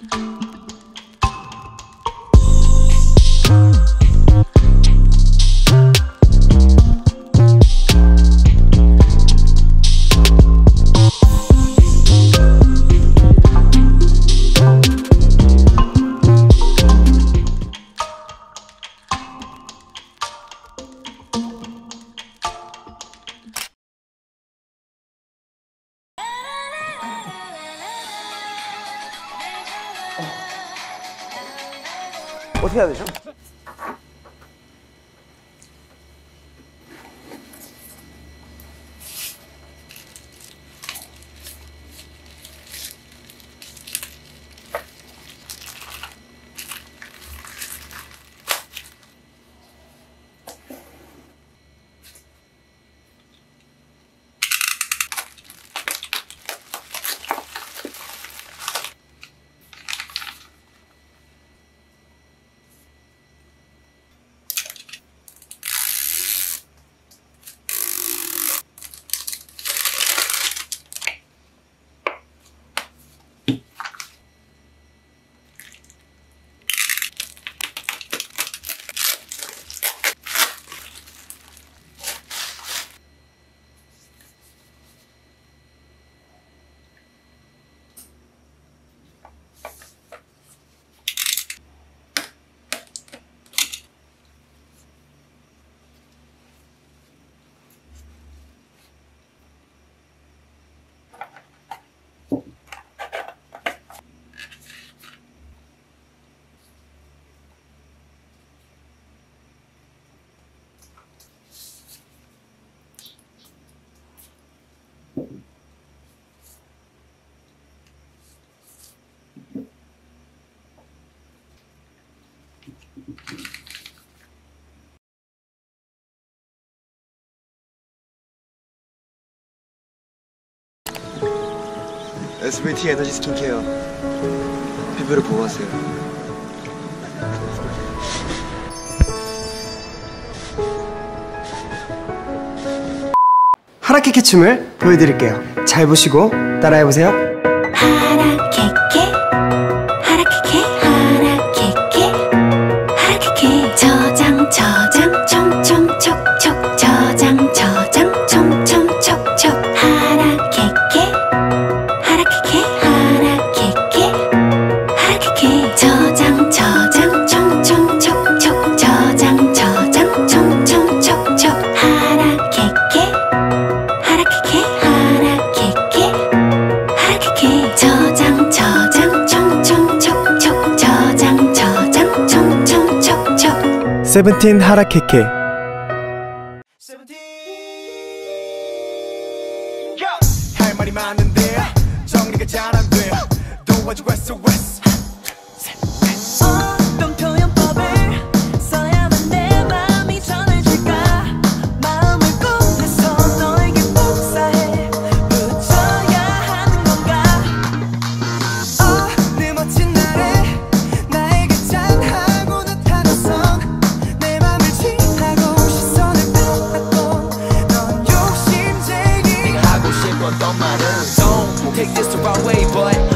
Bye. 어떻게 해야 되죠? SBT 에너지 스킨케어 피부를 보호하세요. 하라케 캐춤을 보여드릴게요. 잘 보시고 따라해보세요. 세븐틴 하라케케. 할 말이 많은데 정리가 잘 안돼. 도와주고 SOS Boy.